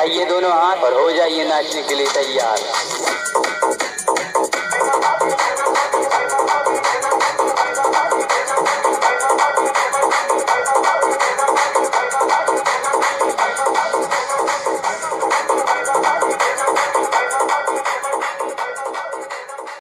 उठाइए दोनों हाथ और हो जाइए नाचने के लिए तैयार।